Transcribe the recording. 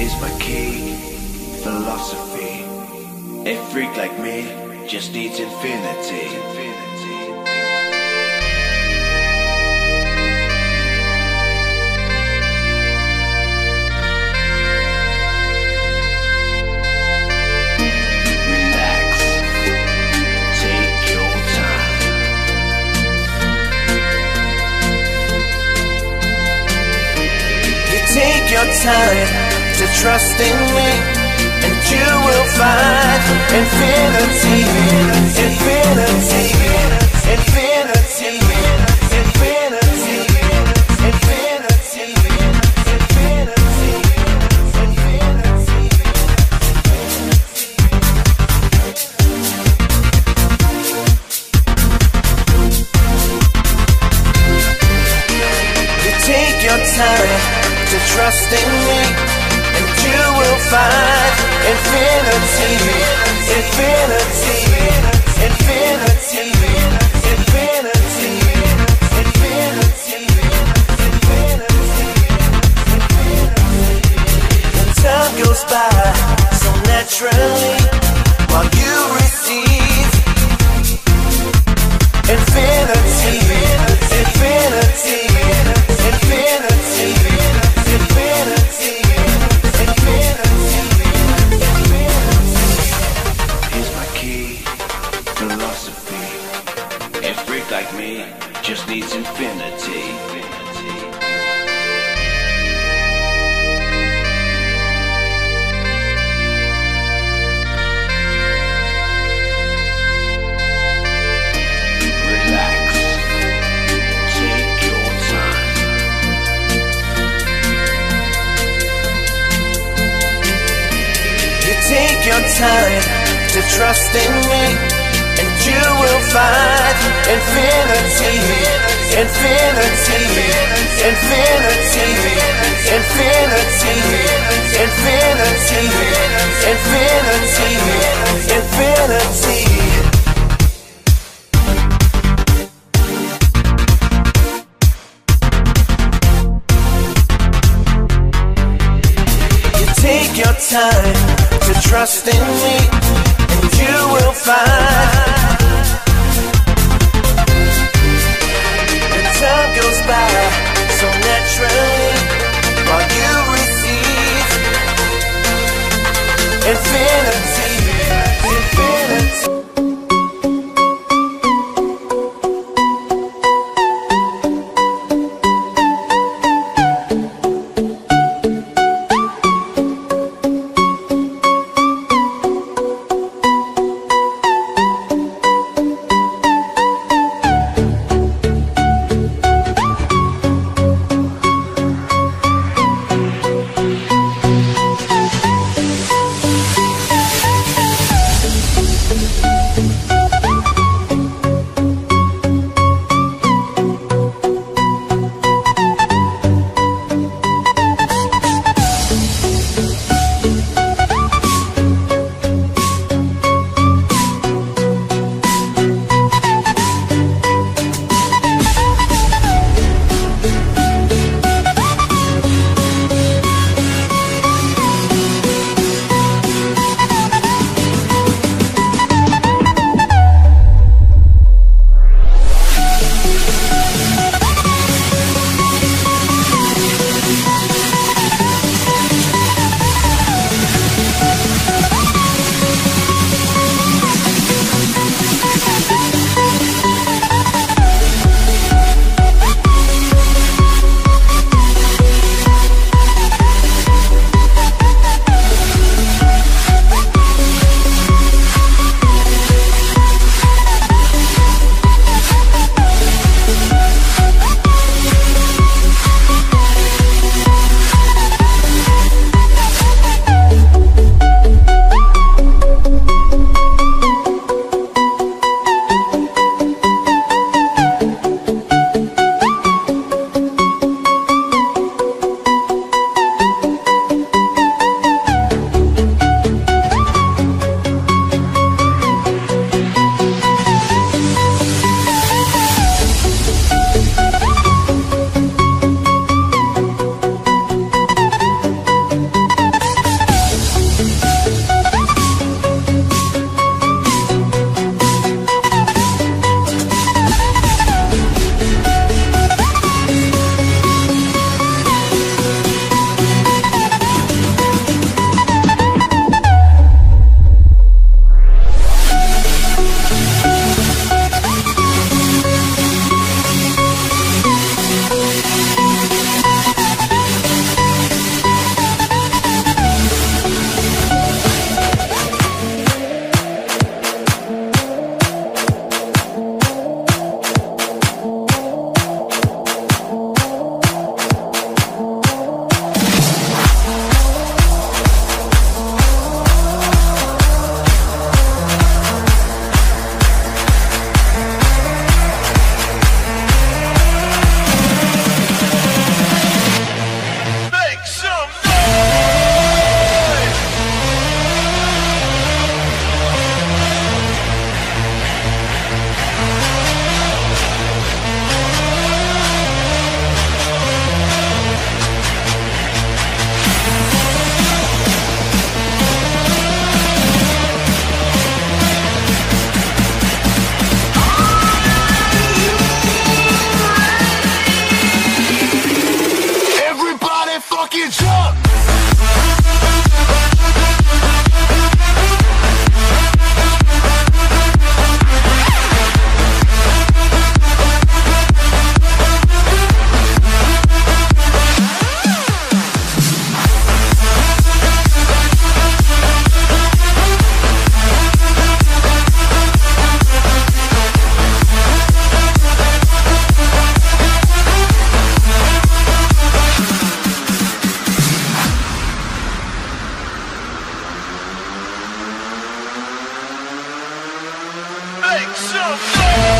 Here's my key, philosophy. A freak like me just needs infinity. Take your time. To trust in me, and you will find infinity, infinity, infinity, infinity, infinity, infinity, infinity. You take your time to trust in me, you will find infinity, infinity, infinity, your time to trust in me, and you will find infinity, infinity, infinity, infinity, infinity, infinity, infinity. Take your time trust in me, and you will find. Make so noise!